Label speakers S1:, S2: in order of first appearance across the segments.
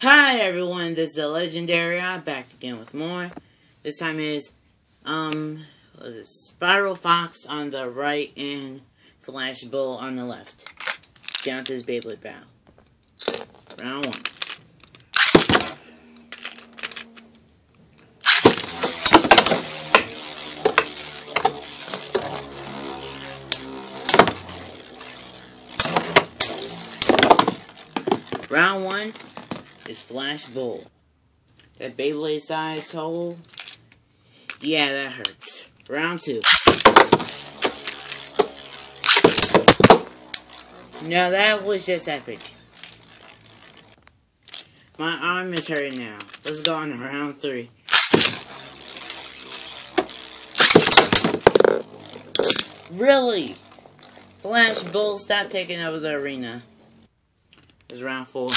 S1: Hi everyone, this is the Legendary I'm back again with more. This time is um? Spiral Fox on the right and Flash Bull on the left. Down to his Beyblade battle. Round one. Round one is Flash Bull. That Beyblade size hole, yeah, that hurts. Round two. Now that was just epic. My arm is hurting now. Let's go on to round three. Really? Flash Bull, stop taking over the arena. It's round four.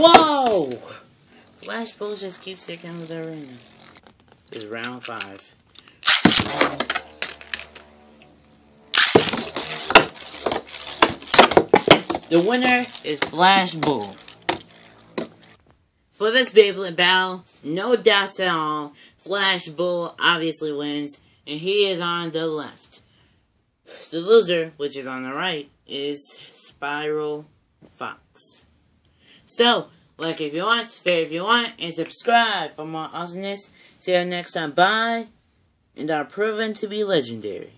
S1: Whoa! Flash Bull just keeps taking over the arena. It's round five. The winner is Flash Bull. For this Beyblade battle, no doubts at all, Flash Bull obviously wins, and he is on the left. The loser, which is on the right, is Spiral Fox. So, like if you want, fair if you want, and subscribe for more awesomeness. See you next time. Bye. And are proven to be legendary.